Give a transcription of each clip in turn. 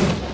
you.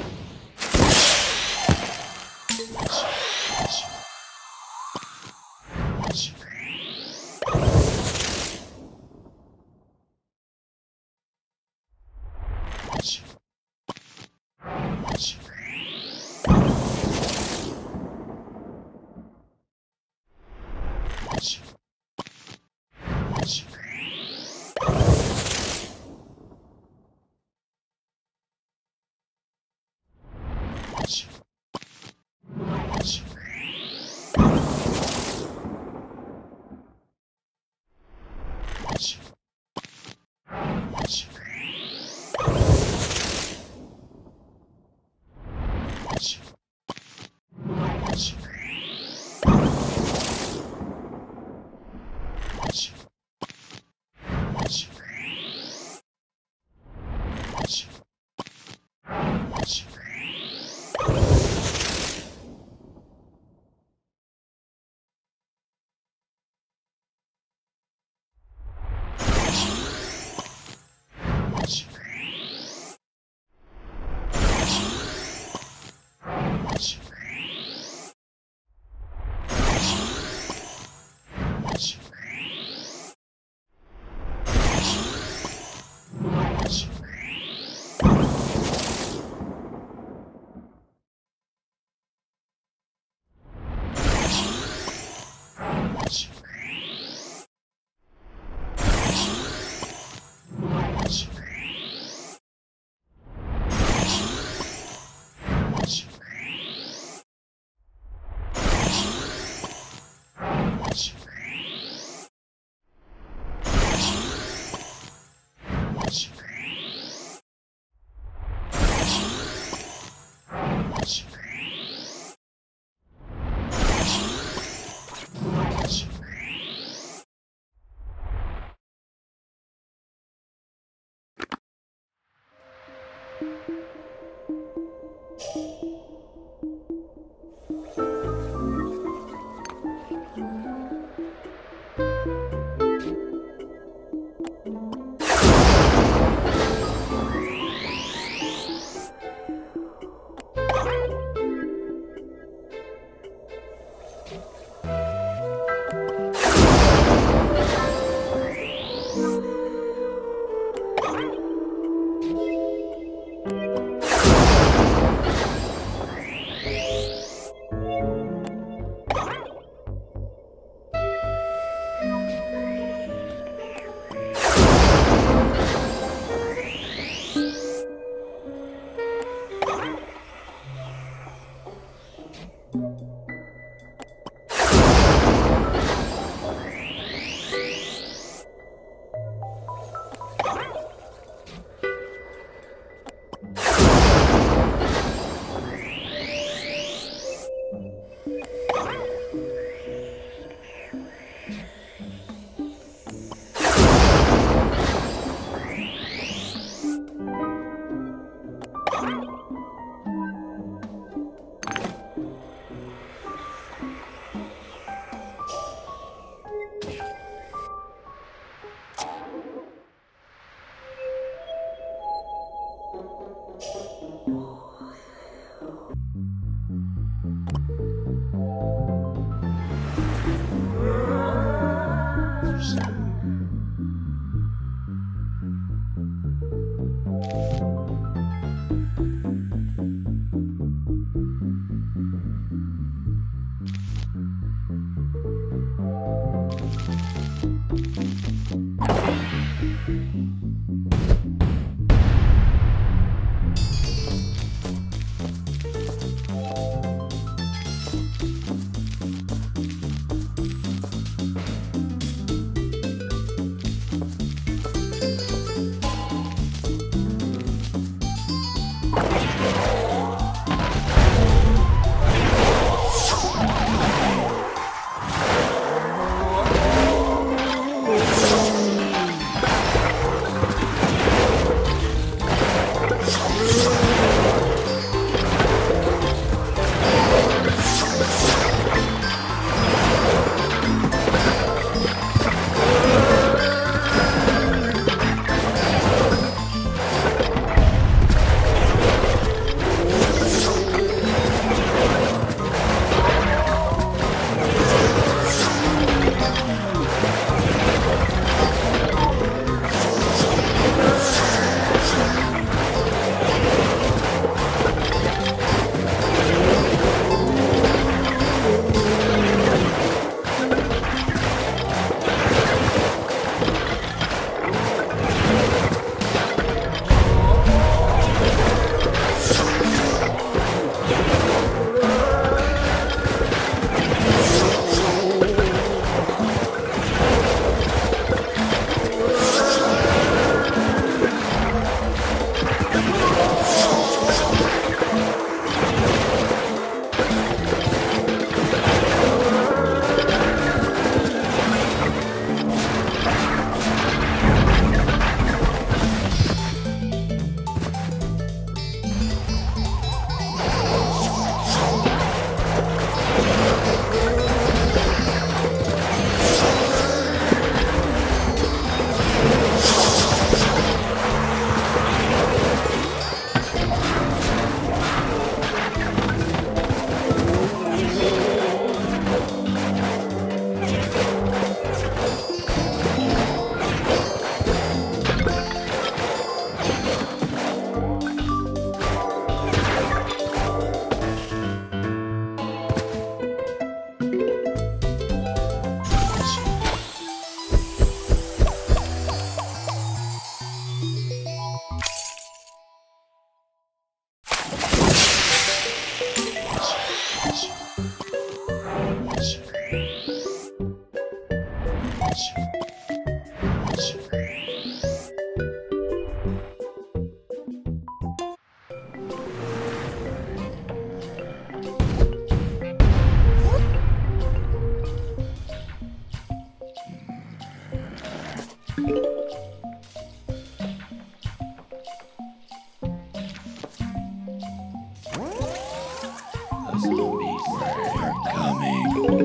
Zombies are coming.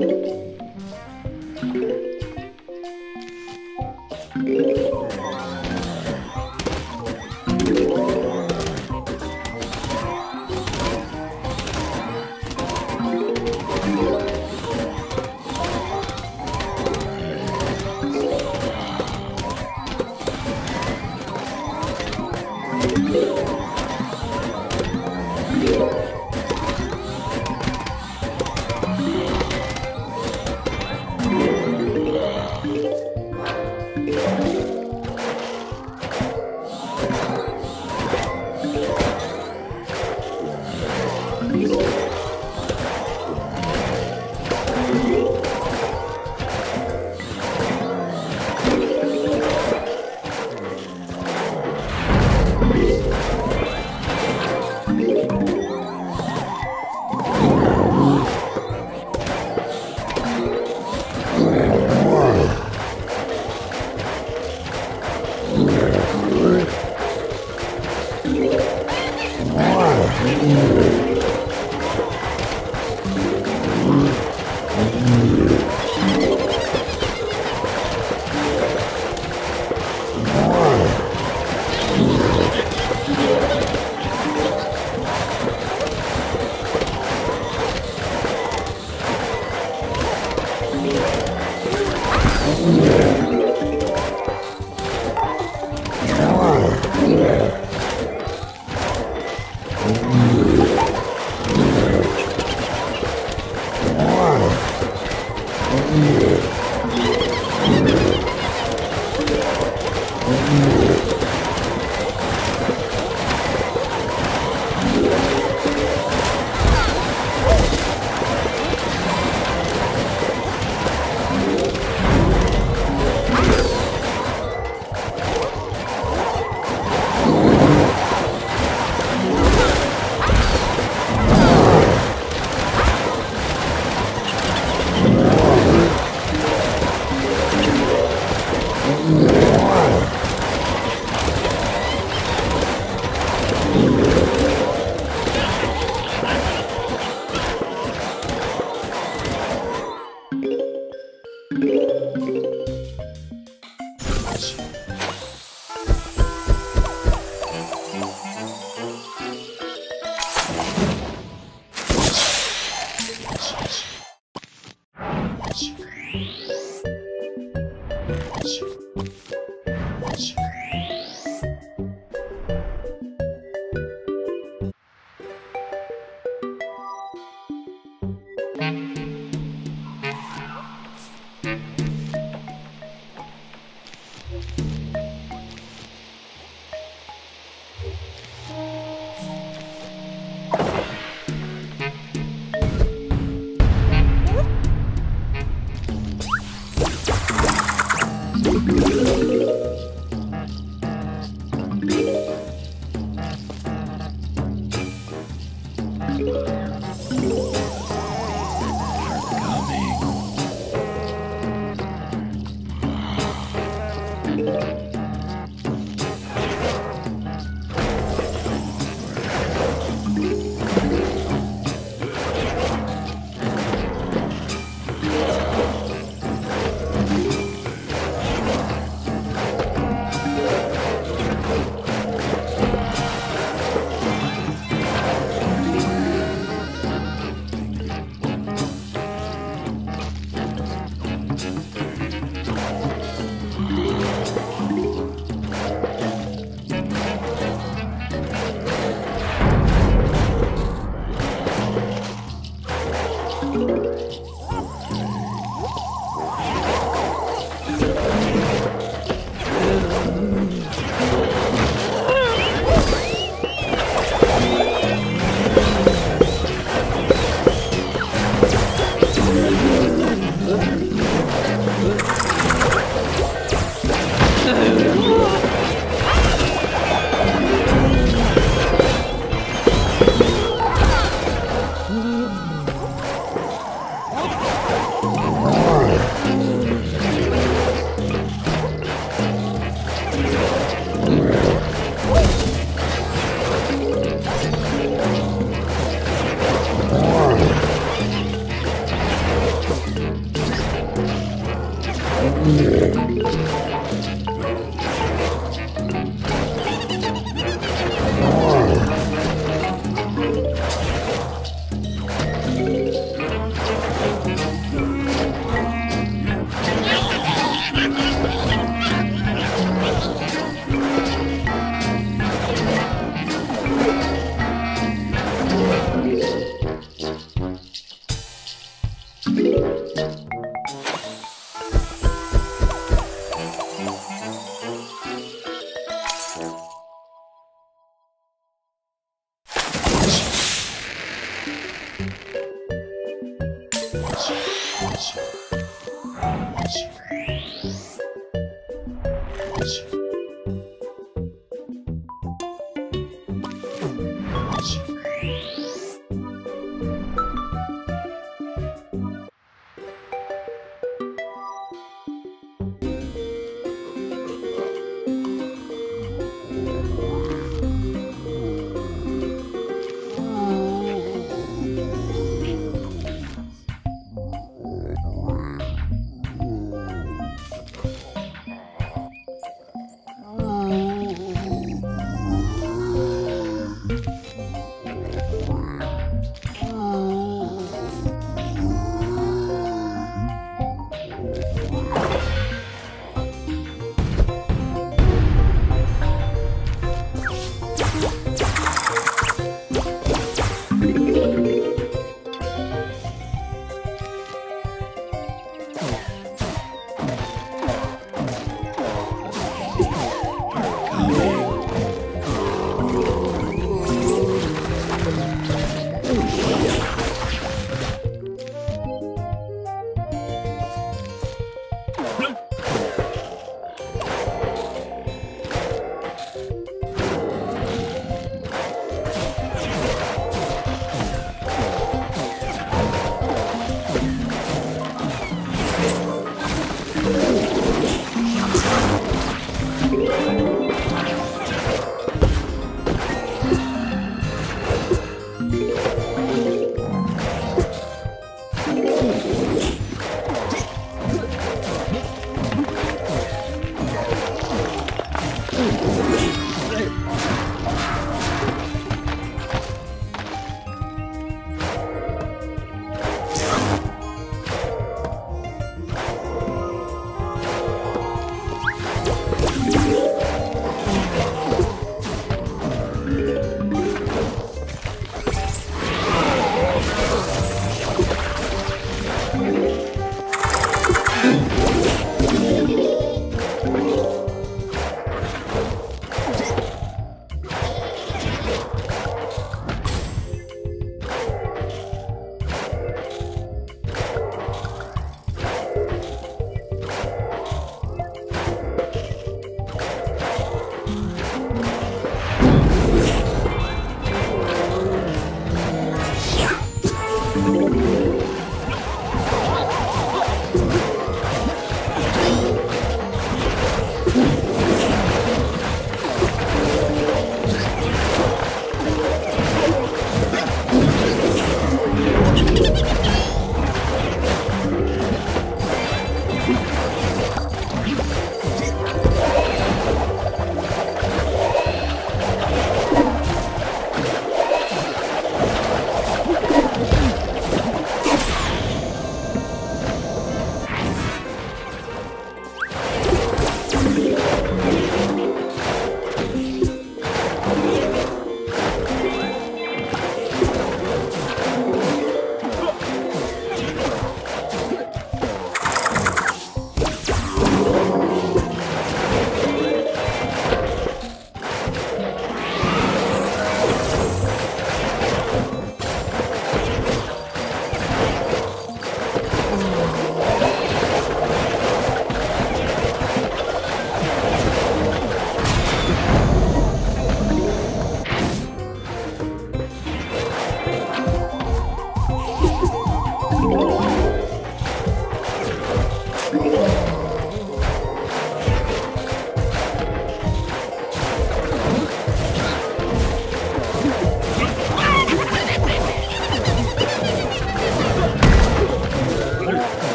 Oh. much. Yeah. ラジオラジ。オ